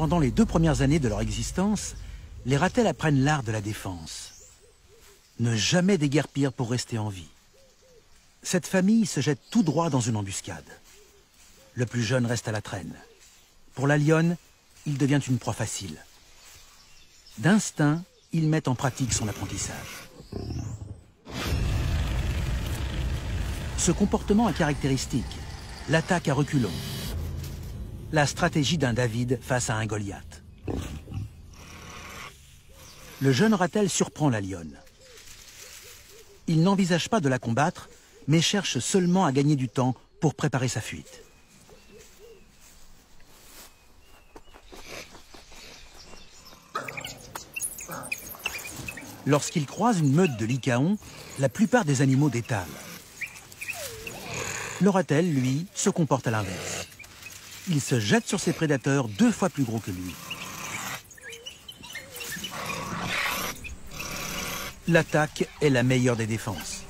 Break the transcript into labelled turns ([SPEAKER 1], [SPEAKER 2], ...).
[SPEAKER 1] Pendant les deux premières années de leur existence, les ratels apprennent l'art de la défense. Ne jamais déguerpir pour rester en vie. Cette famille se jette tout droit dans une embuscade. Le plus jeune reste à la traîne. Pour la lionne, il devient une proie facile. D'instinct, il met en pratique son apprentissage. Ce comportement est caractéristique, l'attaque à reculons. La stratégie d'un David face à un Goliath. Le jeune Ratel surprend la lionne. Il n'envisage pas de la combattre, mais cherche seulement à gagner du temps pour préparer sa fuite. Lorsqu'il croise une meute de lycaons, la plupart des animaux détalent. L'oratel, lui, se comporte à l'inverse. Il se jette sur ses prédateurs deux fois plus gros que lui. L'attaque est la meilleure des défenses.